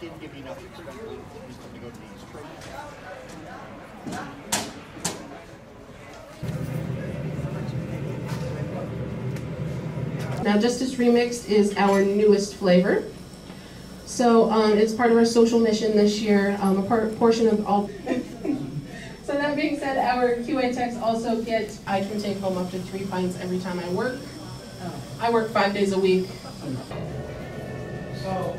didn't give you enough expense. Just to go to these trades. Now, Justice ReMix'd is our newest flavor. So um, it's part of our social mission this year, um, a part, portion of all. so that being said, our QA techs also get, I can take home up to three pints every time I work. I work five days a week. So,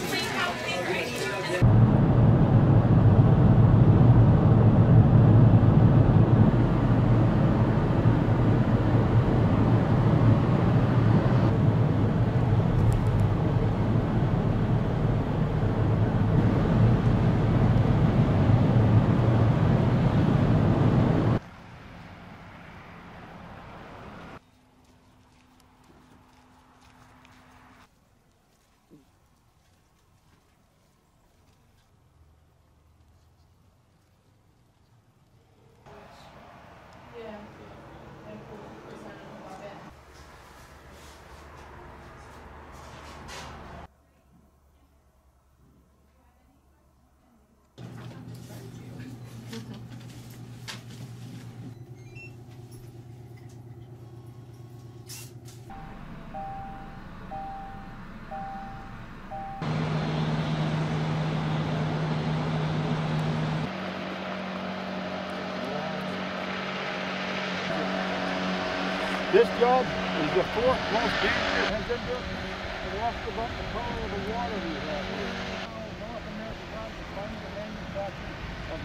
This job is the fourth most dangerous has been lost about the color of the water we have here. North America of.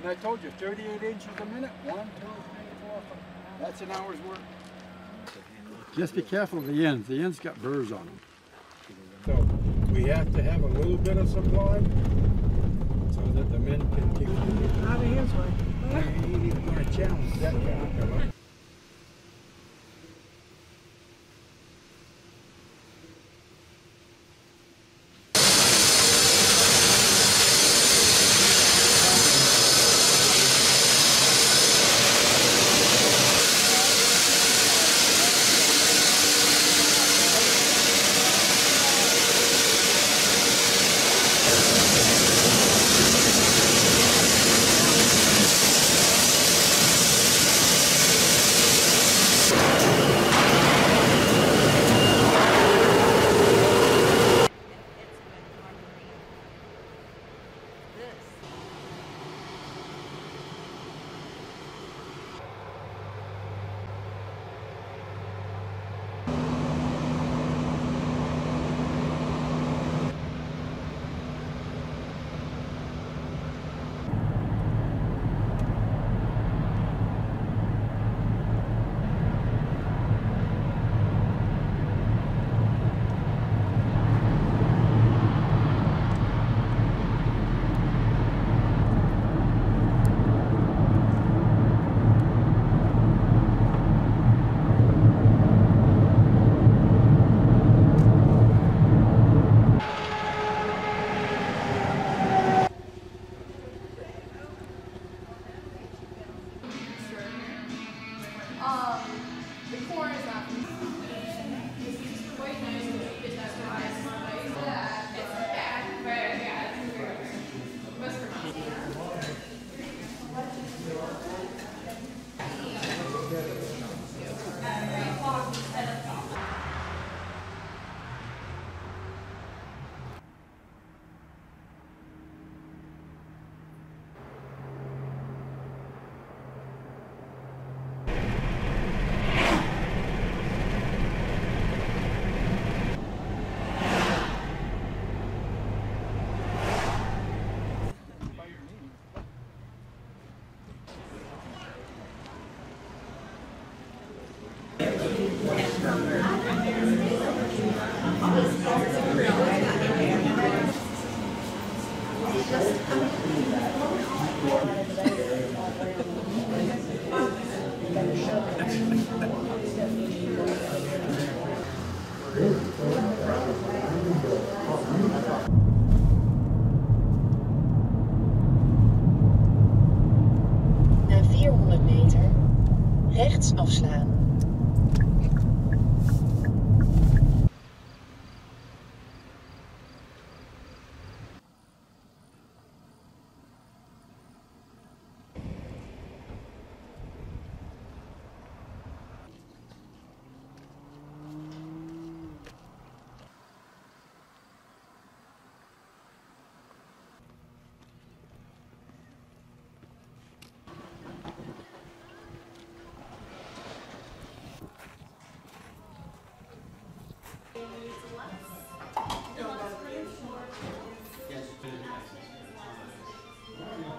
And I told you, 38 inches a minute, one, two. That's an hour's work. Just be careful of the ends. The ends got burrs on them. So we have to have a little bit of supply so that the men can keep. it. Out of his way. I ain't even gonna challenge that guy.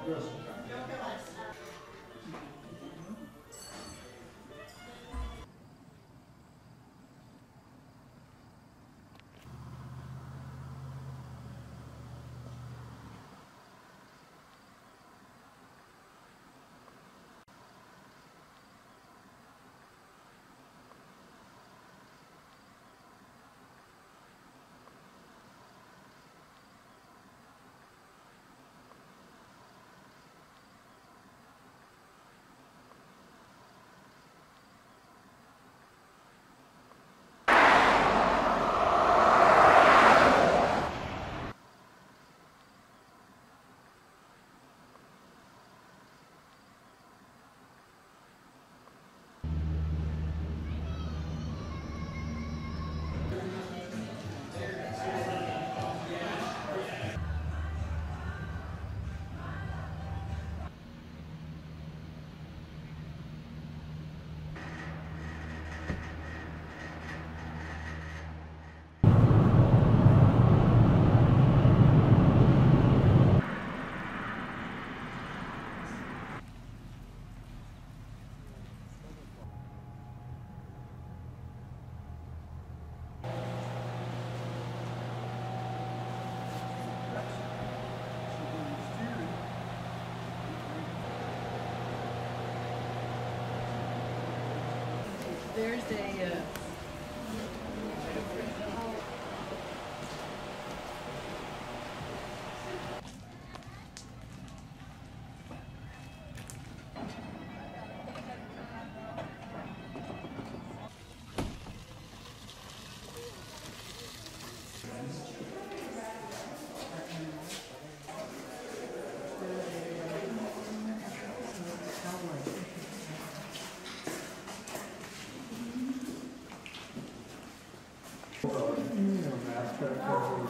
There's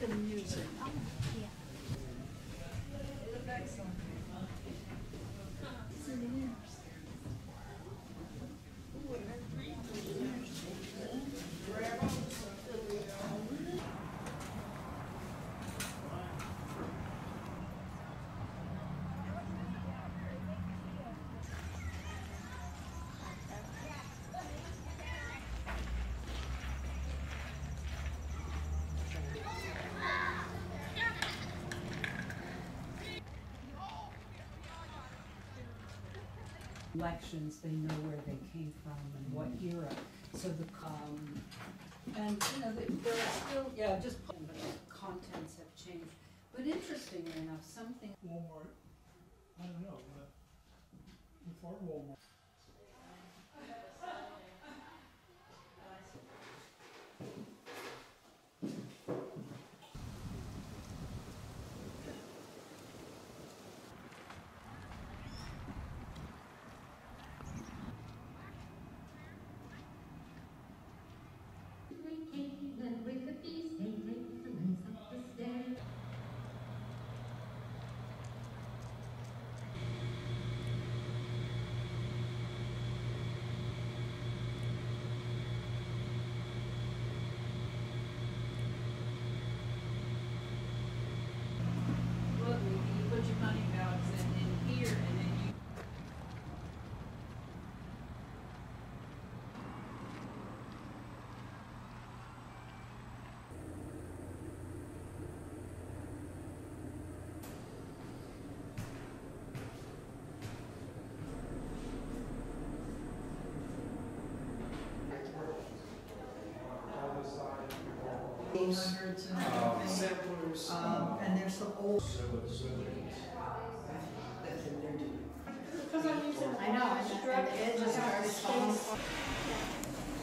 that's been elections, they know where they came from and what era. So the, um, and, you know, there there are still, yeah, just, contents have changed. But interestingly enough, something Walmart, I don't know, before Walmart. Look, you put your money bags in, in here and then you. Hundreds and everything. Um, and there's some old. I know, and the, and the edges started falling apart.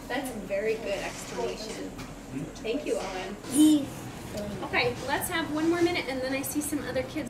That's a very good explanation. Thank you, Owen. Okay, let's have one more minute and then I see some other kids.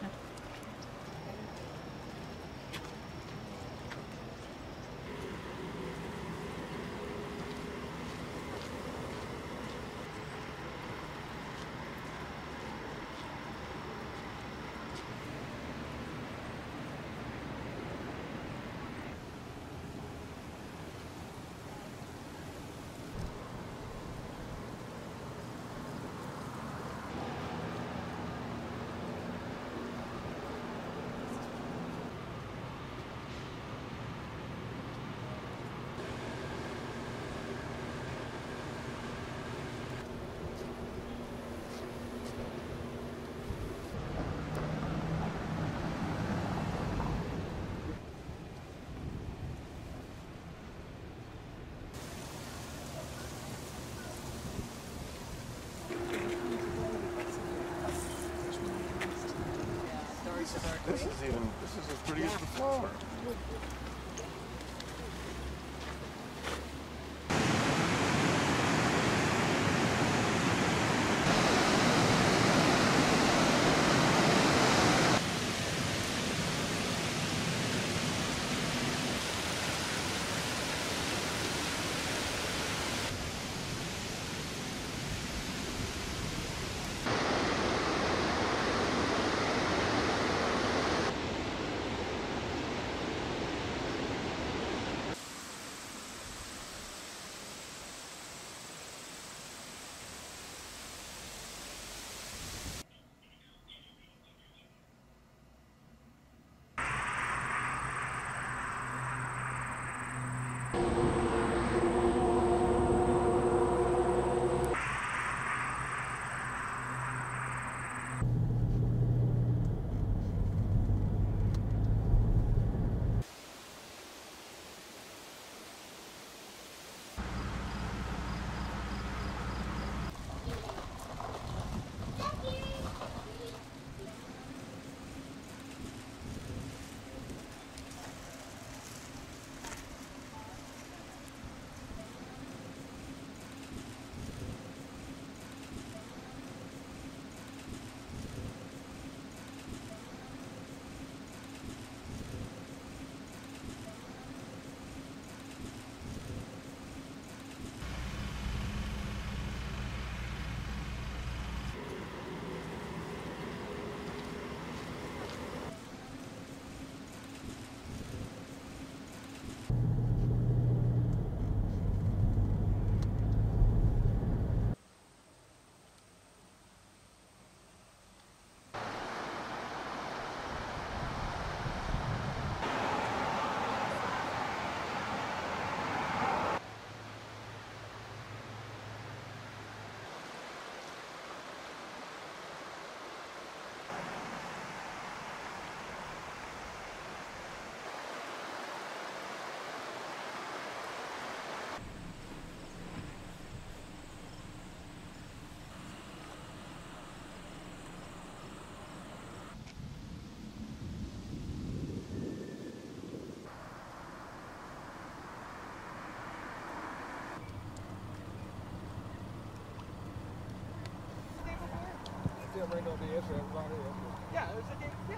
This is even, this is as pretty as the flower. did rain all day yesterday. Yeah, it was a game. Yeah.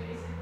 And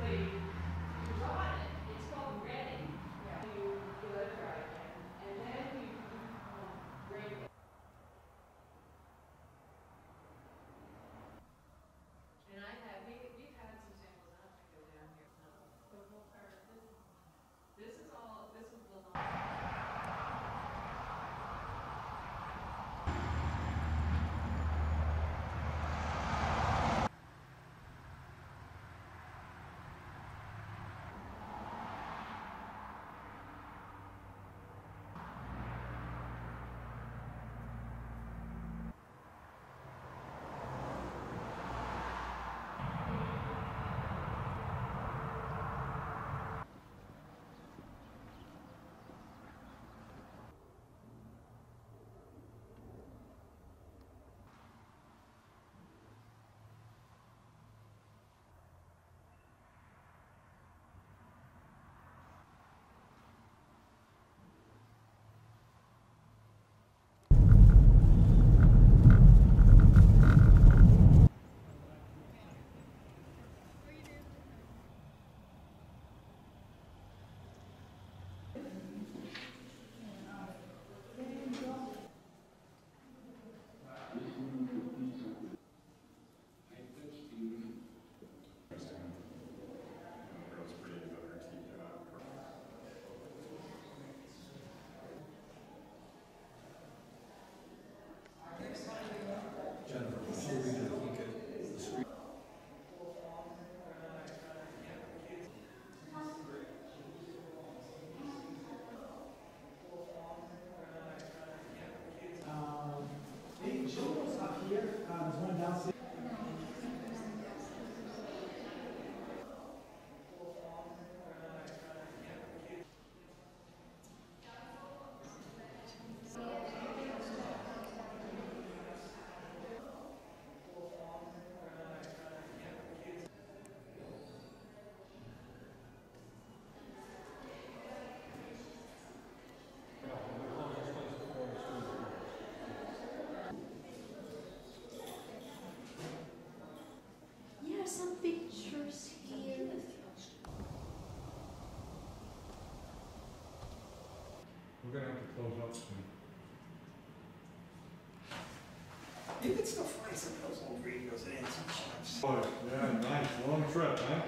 You can still find some those old radios at antique shops. Oh, yeah, nice, long trip, huh?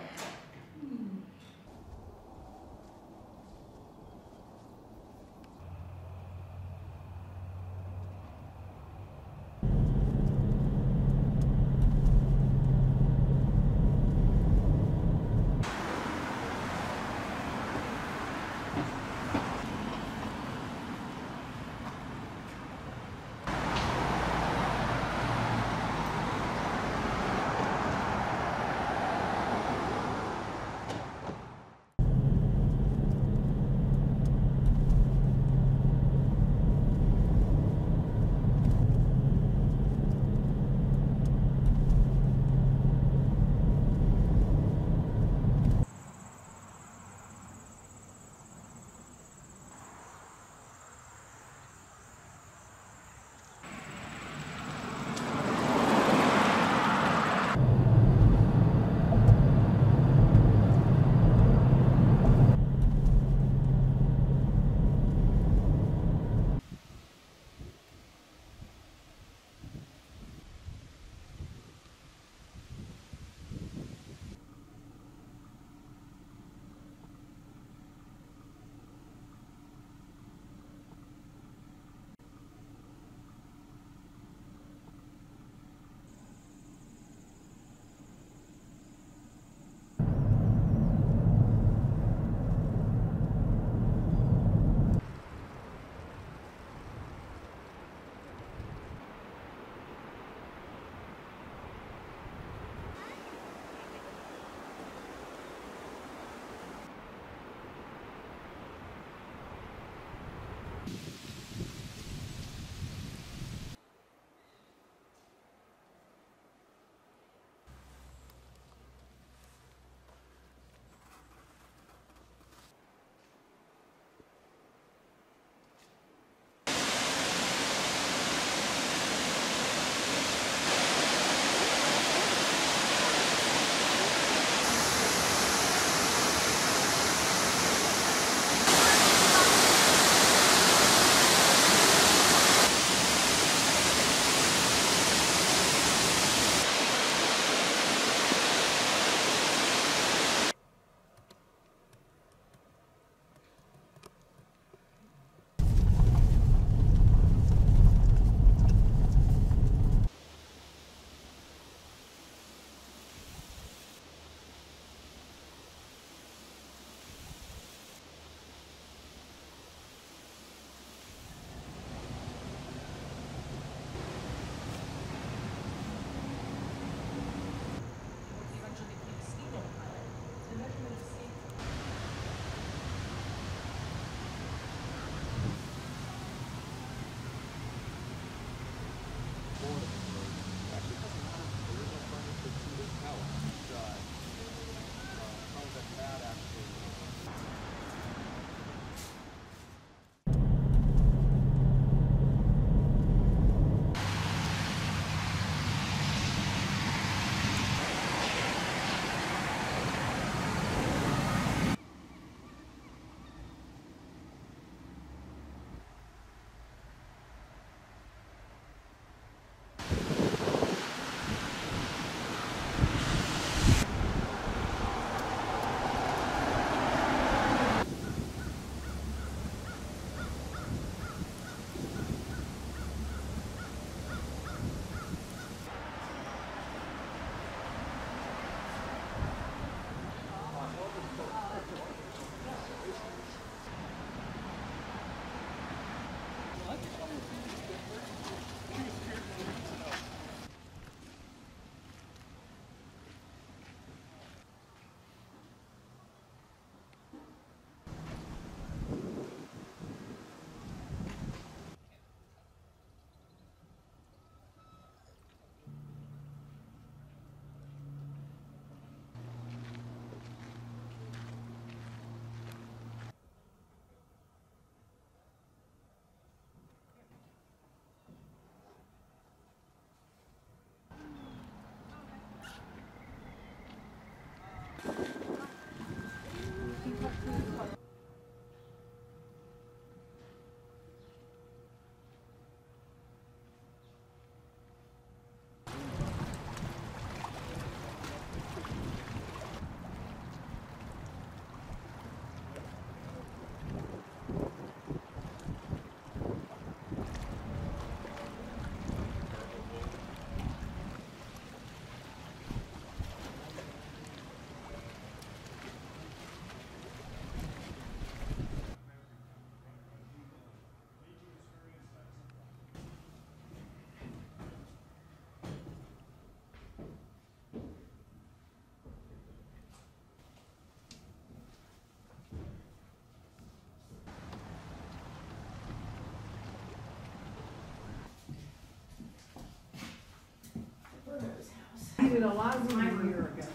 He did a lot of them a year ago.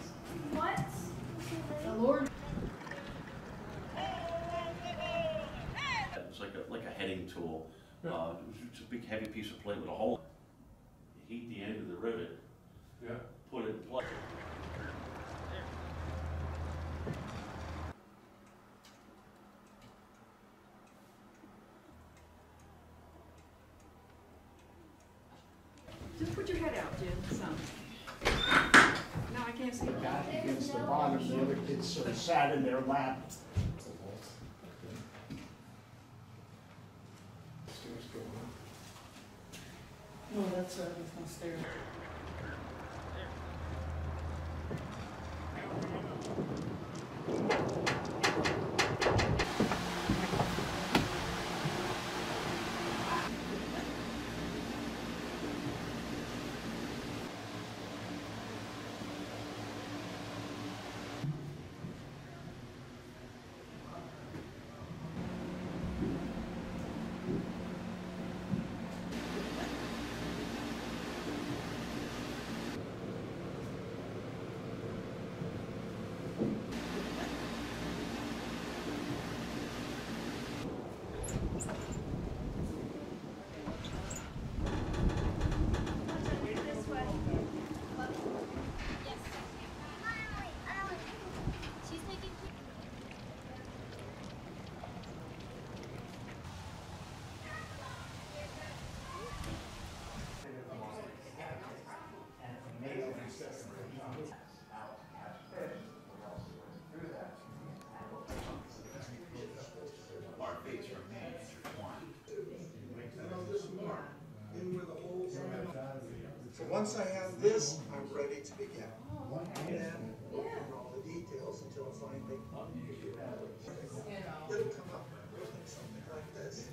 What? The Lord It's like a, like a heading tool. Uh, it's a big heavy piece of plate with a hole. You Heat the end of the rivet. Yeah. Put it in place. Just put your head out, Jim, some. No, I can't see. Back against the the other kids sort of sat in their lap. Stairs go up. No, that's, uh, that's not stairs. Once I have this, I'm ready to begin. And then we'll cover all the details until finally. It'll come up with something like this.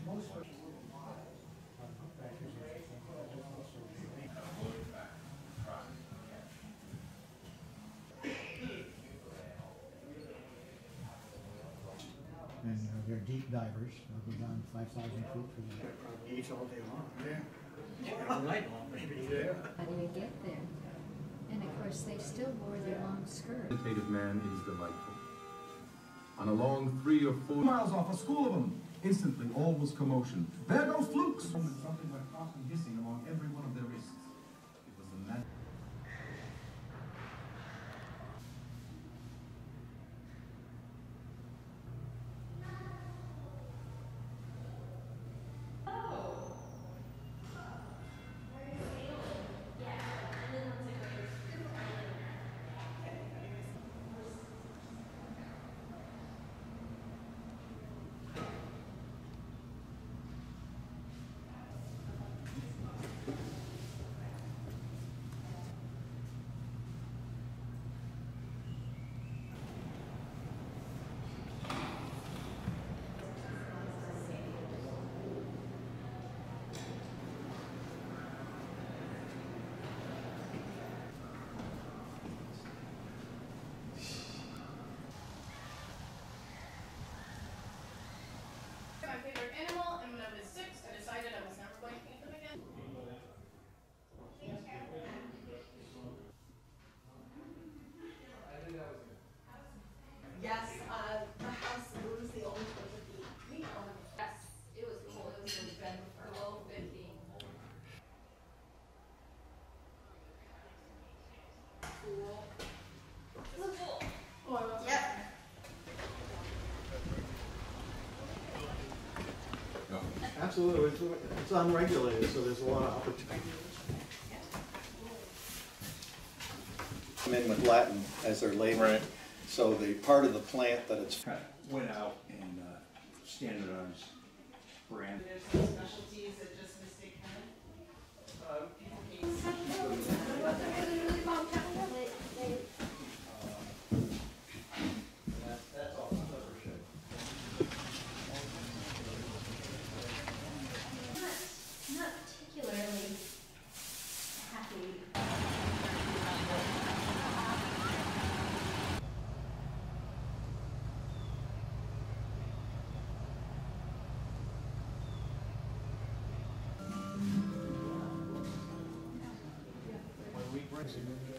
And uh, they're deep divers, they'll go down five thousand feet for the. Eat all day long. Yeah. How did they get there? And of course, they still wore their long skirts. meditative man is delightful. On a long three or four miles off, a school of them. Instantly, all was commotion. There goes flukes! Something went cross and hissing along every one of their wrists. It was the man. My favorite animal, and when I was six, I decided I was never going to eat them again. Yes, uh, the house, it was the old one with the meat on it. Yes, it was cool, it was below fifty. Cool. This is cool. Absolutely. It's, it's unregulated, so there's a lot of opportunity. Come in with Latin as their label. Right. So the part of the plant that it's. went out Bring